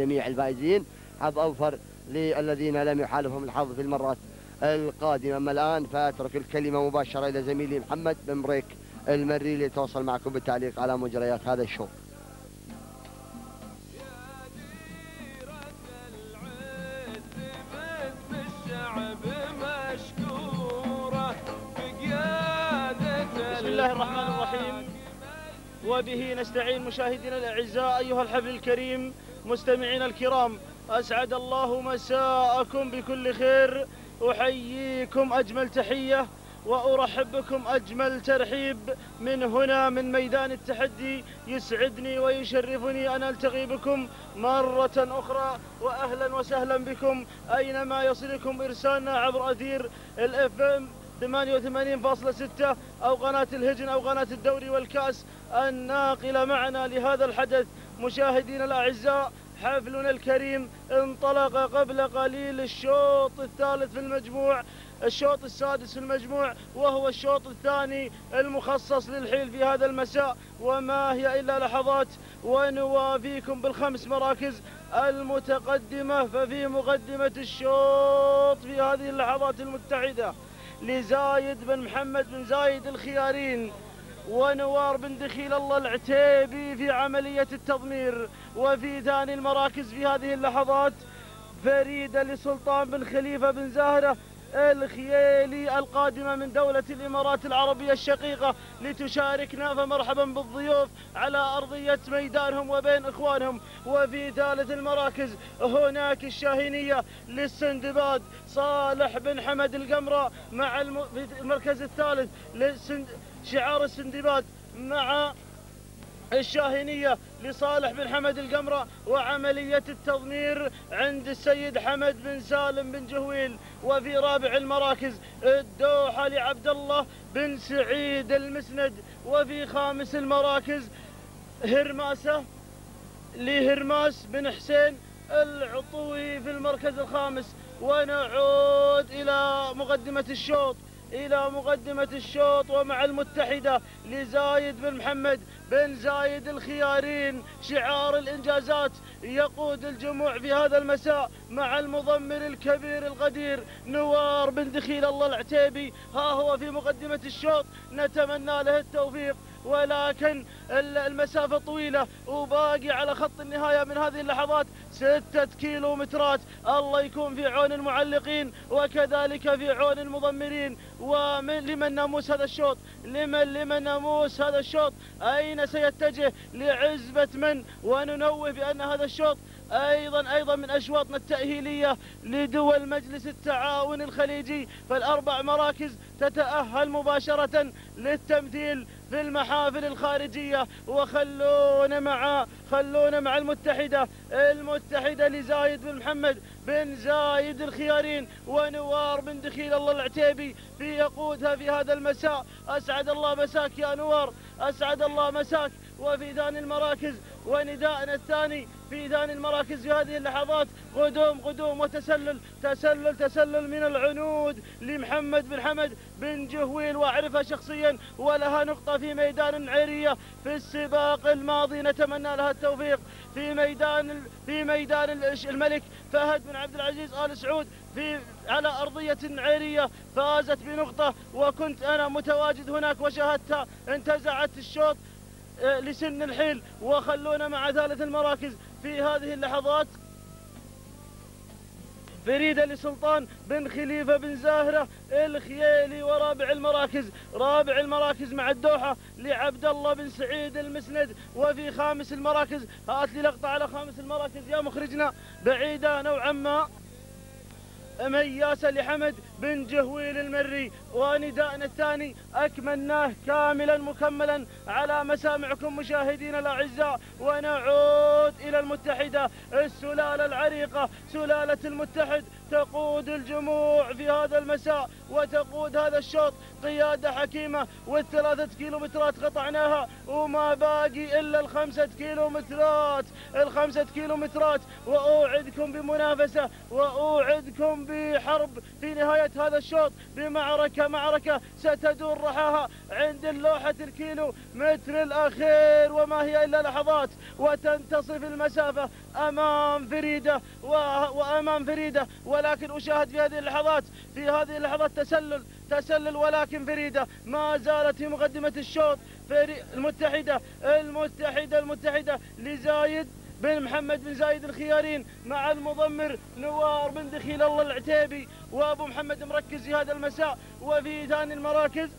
جميع الفائزين. حظ أوفر للذين لم يحالفهم الحظ في المرات القادمة. أما الآن فأترك الكلمة مباشرة إلى زميلي محمد بن بريك المري ليتواصل معكم بالتعليق على مجريات هذا الشوط. بسم الله الرحمن الرحيم. وبه نستعين مشاهدينا الأعزاء أيها الحفل الكريم. مستمعينا الكرام أسعد الله مساءكم بكل خير. أحييكم أجمل تحية وارحب بكم أجمل ترحيب. من هنا من ميدان التحدي يسعدني ويشرفني أن ألتقي بكم مرة أخرى. واهلا وسهلا بكم أينما يصلكم إرسالنا عبر أثير الإف إم 88.6 أو قناة الهجن أو قناة الدوري والكأس. الناقلة معنا لهذا الحدث مشاهدينا الأعزاء حفلنا الكريم انطلق قبل قليل الشوط الثالث في المجموع الشوط السادس في المجموع وهو الشوط الثاني المخصص للحيل في هذا المساء. وما هي إلا لحظات ونوافيكم بالخمس مراكز المتقدمة ففي مقدمة الشوط في هذه اللحظات المتحدة لزايد بن محمد بن زايد الخيارين. ونوار بن دخيل الله العتيبي في عملية التضمير وفي ثاني المراكز في هذه اللحظات فريدة لسلطان بن خليفة بن زاهرة الخيالي القادمة من دولة الإمارات العربية الشقيقة لتشاركنا فمرحبا بالضيوف على أرضية ميدانهم وبين إخوانهم وفي ثالث المراكز هناك الشاهينية للسندباد صالح بن حمد القمرة مع المركز الثالث. شعار السندباد مع الشاهينية لصالح بن حمد القمرة وعملية التضمير عند السيد حمد بن سالم بن جهويل وفي رابع المراكز الدوحة لعبد الله بن سعيد المسند وفي خامس المراكز هرماسة لهرماس بن حسين العطوي في المركز الخامس. ونعود إلى مقدمة الشوط. إلى مقدمة الشوط ومع المتحدة لزايد بن محمد بن زايد الخيارين. شعار الإنجازات يقود الجموع في هذا المساء مع المضمر الكبير القدير نوار بن دخيل الله العتيبي. ها هو في مقدمة الشوط نتمنى له التوفيق. ولكن المسافة طويلة وباقي على خط النهاية من هذه اللحظات ستة كيلومترات. الله يكون في عون المعلقين وكذلك في عون المضمرين. ومن لمن ناموس هذا الشوط؟ لمن لمن ناموس هذا الشوط؟ أين سيتجه لعزبة من؟ وننوه بأن هذا الشوط أيضا أيضا من أشواطنا التأهيلية لدول مجلس التعاون الخليجي. فالأربع مراكز تتأهل مباشرة للتمثيل في المحافل الخارجية وخلونا مع خلونا مع المتحدة. المتحدة لزايد بن محمد بن زايد الخيارين ونوار بن دخيل الله العتيبي في يقودها في هذا المساء. أسعد الله مساك يا نوار أسعد الله مساك. وفي ثاني المراكز ونداءنا الثاني في ثاني المراكز في هذه اللحظات. قدوم قدوم وتسلل تسلل تسلل من العنود لمحمد بن حمد بن جهويل. واعرفها شخصيا ولها نقطة في ميدان عيرية في السباق الماضي. نتمنى لها التوفيق في ميدان في ميدان الملك فهد بن عبد العزيز آل سعود في على أرضية عيرية فازت بنقطة وكنت أنا متواجد هناك وشاهدتها انتزعت الشوط لسن الحيل. وخلونا مع ثالث المراكز في هذه اللحظات فريدة لسلطان بن خليفة بن زاهرة الخيالي ورابع المراكز رابع المراكز مع الدوحة لعبد الله بن سعيد المسند وفي خامس المراكز هات لي لقطة على خامس المراكز يا مخرجنا بعيدة نوعا ما مياسة لحمد بن جهويل المري ونداءنا الثاني أكملناه كاملا مكملا على مسامعكم مشاهدينا الأعزاء ونعود إلى المتحدة. السلالة العريقة سلالة المتحد تقود الجموع في هذا المساء وتقود هذا الشوط. قيادة حكيمة والثلاثة كيلومترات قطعناها وما باقي إلا الخمسة كيلومترات. الخمسة كيلومترات وأوعدكم بمنافسة وأوعدكم بحرب. في نهاية هذا الشوط بمعركة معركة ستدور رحاها عند اللوحة الكيلو متر الأخير. وما هي إلا لحظات وتنتصف المسافة أمام فريدة وأمام فريدة. ولكن أشاهد في هذه اللحظات في هذه اللحظات تسلل تسلل. ولكن فريدة ما زالت في مقدمة الشوط المتحدة المتحدة المتحدة لزايد بن محمد بن زايد الخيارين مع المضمر نوار بن دخيل الله العتيبي وأبو محمد مركز هذا المساء وفي ثاني المراكز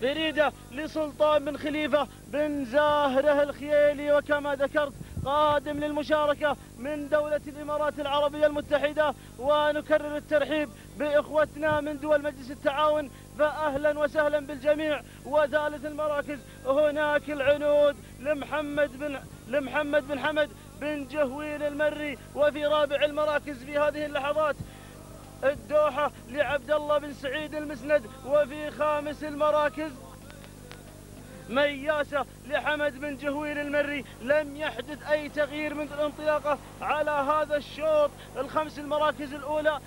فريدة لسلطان بن خليفة بن زاهره الخيالي وكما ذكرت قادم للمشاركة من دولة الإمارات العربية المتحدة ونكرر الترحيب بإخوتنا من دول مجلس التعاون فأهلا وسهلا بالجميع. وثالث المراكز هناك العنود لمحمد بن لمحمد بن حمد بن جهويل المري وفي رابع المراكز في هذه اللحظات الدوحة لعبد الله بن سعيد المسند وفي خامس المراكز مياسة لحمد بن جهويل المري لم يحدث أي تغيير من الانطلاقة على هذا الشوط. الخمس المراكز الأولى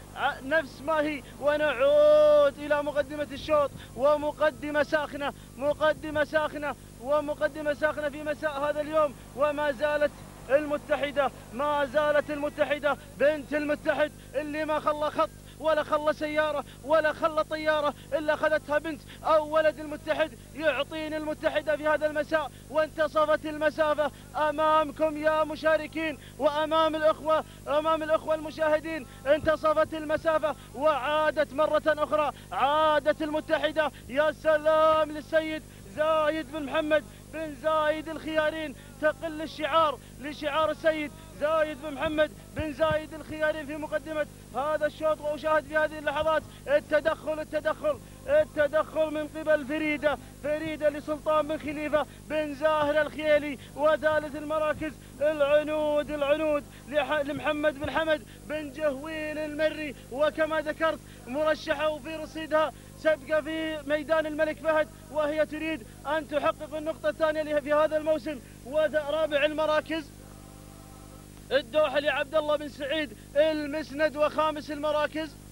نفس ما هي ونعود إلى مقدمة الشوط. ومقدمة ساخنة مقدمة ساخنة ومقدمة ساخنة في مساء هذا اليوم وما زالت المتحدة ما زالت المتحدة بنت المتحد اللي ما خلى خط ولا خلى سيارة ولا خلى طيارة إلا أخذتها بنت أو ولد المتحد يعطيني المتحدة في هذا المساء وانتصفت المسافة أمامكم يا مشاركين وأمام الأخوة أمام الأخوة المشاهدين انتصفت المسافة وعادت مرة أخرى عادت المتحدة يا سلام للسيد زايد بن محمد بن زايد الخيارين تقل الشعار لشعار السيد زايد بن محمد بن زايد الخياري في مقدمة هذا الشوط وأشاهد في هذه اللحظات التدخل التدخل التدخل من قبل فريدة فريدة لسلطان بن خليفة بن زاهر الخيالي وثالث المراكز العنود العنود لمحمد بن حمد بن جهوين المري وكما ذكرت مرشحة في رصيدها سبقة في ميدان الملك فهد وهي تريد أن تحقق النقطة الثانية في هذا الموسم ورابع المراكز. الدوحة لعبد الله بن سعيد المسند وخامس المراكز.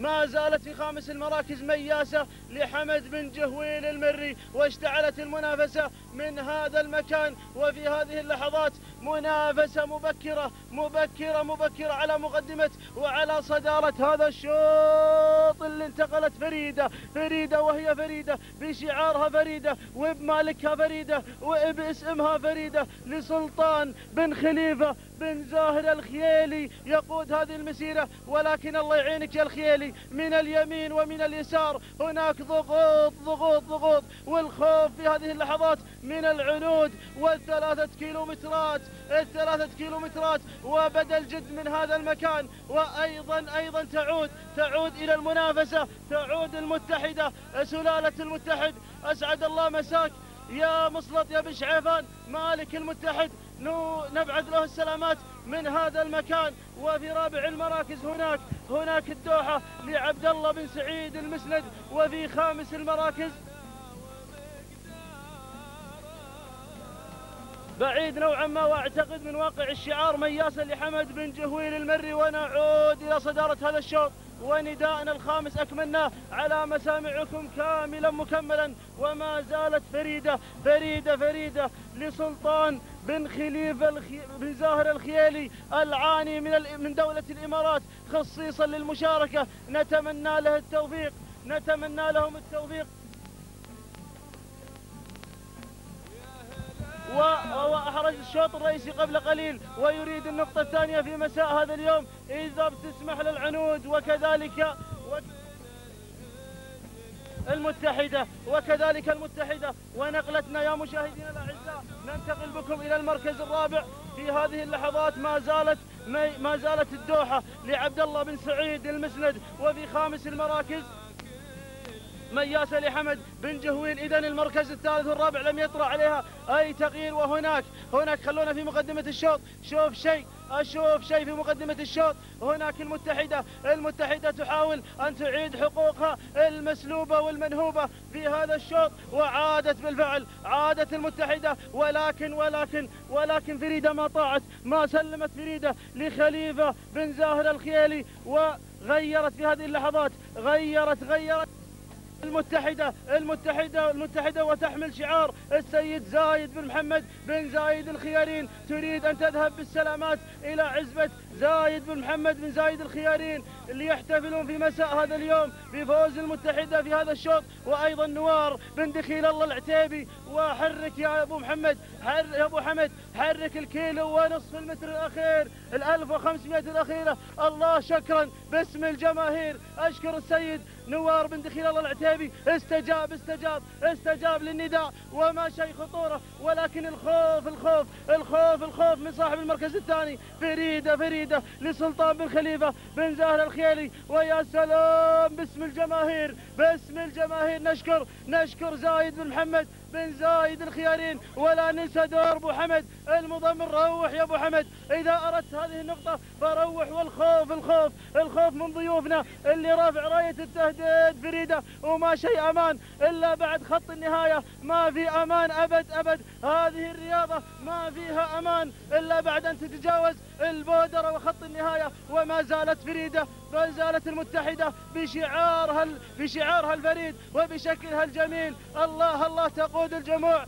ما زالت في خامس المراكز مياسة لحمد بن جهويل المري واشتعلت المنافسة من هذا المكان. وفي هذه اللحظات منافسة مبكرة مبكرة مبكرة على مقدمة وعلى صدارة هذا الشوط اللي انتقلت فريدة. فريدة وهي فريدة بشعارها فريدة وبمالكها فريدة وباسمها فريدة لسلطان بن خليفة بن زاهر الخيالي يقود هذه المسيرة ولكن الله يعينك يا الخيالي من اليمين ومن اليسار هناك ضغوط ضغوط ضغوط والخوف في هذه اللحظات من العنود والثلاثة كيلومترات الثلاثة كيلومترات وبدأ الجد من هذا المكان وأيضا أيضا تعود تعود إلى المنافسة تعود المتحدة سلالة المتحد. أسعد الله مساك. يا مسلط يا بن مالك المتحد. نبعث له السلامات من هذا المكان وفي رابع المراكز هناك. هناك الدوحة لعبد الله بن سعيد المسند وفي خامس المراكز. بعيد نوعا ما وأعتقد من واقع الشعار مياسا لحمد بن جهويل المري ونعود إلى صدارة هذا الشوط. ونداءنا الخامس أكملناه على مسامعكم كاملا مكملا وما زالت فريدة فريدة فريدة لسلطان بن خليفة الخي... بن زاهر الخيالي العاني من ال... من دولة الإمارات خصيصا للمشاركة. نتمنى له التوفيق نتمنى لهم التوفيق. وأحرز الشوط الرئيسي قبل قليل ويريد النقطة الثانية في مساء هذا اليوم. إذا بتسمح للعنود وكذلك المتحدة وكذلك المتحدة. ونقلتنا يا مشاهدينا الأعزاء ننتقل بكم إلى المركز الرابع. في هذه اللحظات ما زالت ما زالت الدوحة لعبد الله بن سعيد المسند وفي خامس المراكز مياسة لحمد بن جهويل إذا المركز الثالث والرابع لم يطرأ عليها أي تغيير. وهناك هناك خلونا في مقدمة الشوط. شوف شيء أشوف شيء في مقدمة الشوط. هناك المتحدة المتحدة تحاول أن تعيد حقوقها المسلوبة والمنهوبة في هذا الشوط وعادت بالفعل عادت المتحدة. ولكن ولكن ولكن فريدة ما طاعت ما سلمت فريدة لخليفة بن زاهر الخيالي وغيرت في هذه اللحظات غيرت غيرت. المتحدة المتحدة المتحدة وتحمل شعار السيد زايد بن محمد بن زايد الخيارين. تريد أن تذهب بالسلامات إلى عزبة زايد بن محمد بن زايد الخيارين اللي يحتفلون في مساء هذا اليوم بفوز المتحدة في هذا الشوط. وأيضا نوار بن دخيل الله العتيبي. وحرك يا أبو محمد حر يا أبو حمد حرك الكيلو ونصف المتر الأخير ال 1500 الأخيرة. الله شكرا باسم الجماهير. أشكر السيد نوار بن دخيل الله العتيبي. استجاب استجاب استجاب للنداء. وما شيء خطورة ولكن الخوف الخوف الخوف الخوف من صاحب المركز الثاني. فريدة فريدة لسلطان بن خليفة بن زاهر الخيالي ويا سلام باسم الجماهير باسم الجماهير. نشكر نشكر زايد بن محمد. بن زايد الخيارين. ولا ننسى دور أبو حمد. المضمر روح يا أبو حمد. إذا أردت هذه النقطة فروح والخوف الخوف الخوف من ضيوفنا اللي رافع راية التهديد فريدة. وما شيء أمان إلا بعد خط النهاية. ما في أمان أبد أبد. هذه الرياضة ما فيها أمان إلا بعد أن تتجاوز البودرة وخط النهاية. وما زالت فريدة زالت المتحدة بشعارها بشعارها الفريد وبشكلها الجميل. الله الله تقود الجموع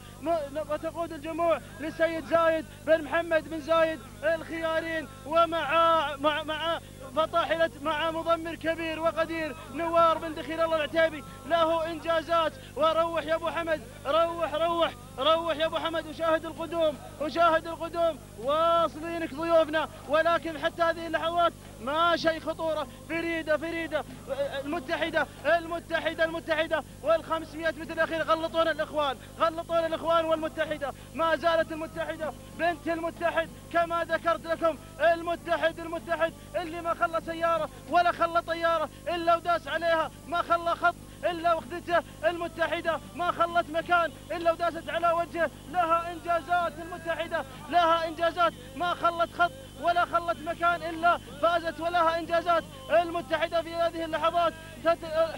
وتقود الجموع للسيد زايد بن محمد بن زايد الخيارين ومع مع مع فطاحلة مع مضمر كبير وقدير نوار بن دخيل الله العتيبي. له إنجازات. وروح يا أبو حمد روح روح روح يا أبو حمد وشاهد القدوم وشاهد القدوم. واصلينك ضيوفنا ولكن حتى هذه اللحظات ما شيء خطورة فريدة فريدة المتحدة المتحدة المتحدة وال500 متر الأخير غلطونا الإخوان غلطونا الإخوان والمتحدة ما زالت المتحدة بنت المتحد كما ذكرت لكم المتحد المتحد اللي ما خلى سيارة ولا خلى طيارة إلا وداس عليها ما خلى خط إلا وخذته المتحدة ما خلت مكان إلا وداست على وجهه لها إنجازات المتحدة لها إنجازات ما خلت خط ولا خلت مكان إلا فازت ولها إنجازات. المتحدة في هذه اللحظات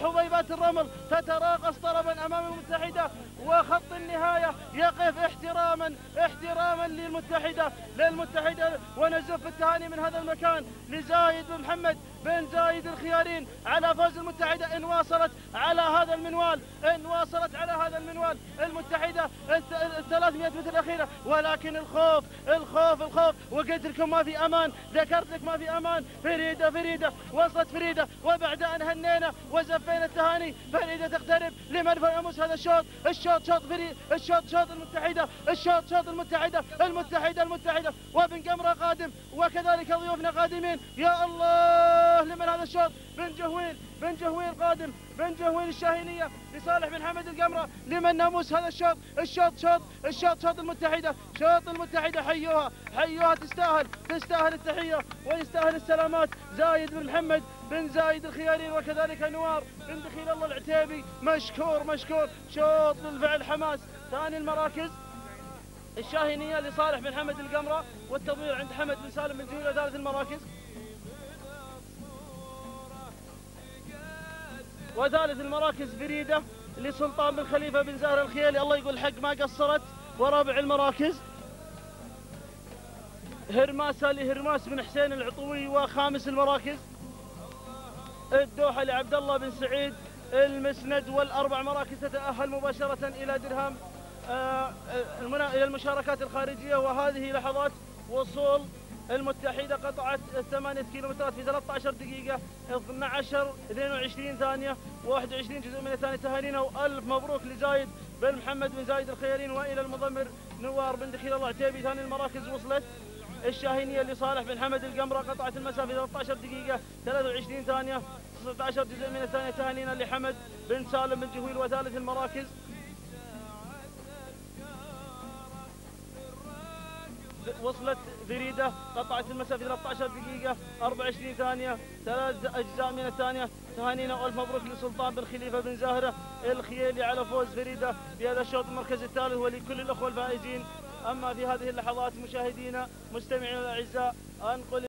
حبيبات الرمل تتراقص طربا أمام المتحدة وخط النهاية يقف احتراما احتراما للمتحدة للمتحدة. ونزف التهاني من هذا المكان لزايد بن محمد بن زايد الخيارين على فوز المتحدة. إن واصلت على هذا المنوال إن واصلت على هذا المنوال. المتحدة ال 300 متر الأخيرة ولكن الخوف الخوف الخوف. وقلت لكم ما في أمان ذكرت لك ما في أمان فريدة فريدة وصلت فريدة وبعد أن هنينا وزفينا التهاني فريدة تقترب. لمن فيمس هذا الشوط؟ الشوط شوط فريد الشوط شوط المتحدة الشوط شوط المتحدة المتحدة المتحدة. وابن قمرة قادم وكذلك ضيوفنا قادمين. يا الله! لمن هذا الشوط. بن جهويل بن جهويل قادم بن جهويل الشاهينية لصالح بن حمد القمرة لمن ناموس هذا الشوط. الشوط شوط الشوط شوط المتحدة شوط المتحدة. حيوها حيوها تستاهل تستاهل التحية ويستاهل السلامات. زايد بن محمد بن زايد الخياري وكذلك نوار بن دخيل الله العتيبي. مشكور مشكور. شوط بالفعل حماس. ثاني المراكز. الشاهينية لصالح بن حمد القمرة والتضوير عند حمد بن سالم بن جهيل ثالث المراكز. وثالث المراكز فريدة لسلطان بن خليفة بن زهر الخيالي الله يقول حق ما قصرت ورابع المراكز. هرماسة لهرماس بن حسين العطوي وخامس المراكز. الدوحة لعبد الله بن سعيد المسند والأربع مراكز تتأهل مباشرة إلى درهم آه، إلى المشاركات الخارجية. وهذه لحظات وصول المتحدة قطعت 8 كيلومترات في 13 دقيقة 12 22 ثانية 21 جزء من الثانية تهانينا وألف مبروك لزايد بن محمد بن زايد الخيارين وإلى المضمر نوار بن دخيل الله عتيبي ثاني المراكز وصلت. الشاهينية لصالح بن حمد القمرة قطعت المسافة 13 دقيقة 23 ثانية 16 جزء من الثانية تهانينا لحمد بن سالم بن جهويل وثالث المراكز. وصلت فريدة قطعت المسافة 13 دقيقة 24 ثانية ثلاث أجزاء من الثانية. تهانينا والف مبروك لسلطان بن خليفة بن زاهرة الخيالي على فوز فريدة في هذا الشوط المركز الثالث ولكل الأخوة الفائزين. أما في هذه اللحظات مشاهدينا مستمعينا الأعزاء أنقل